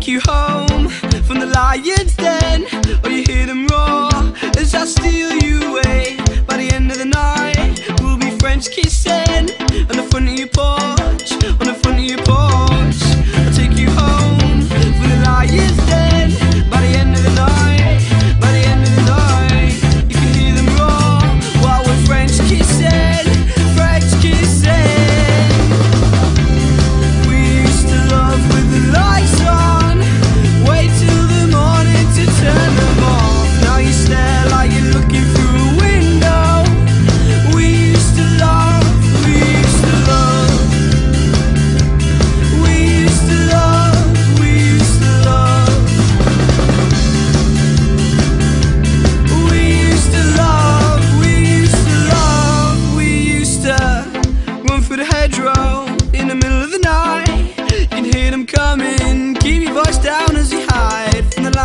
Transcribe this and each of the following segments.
take you home from the lions.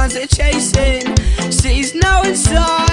The they're chasing. Cities now inside.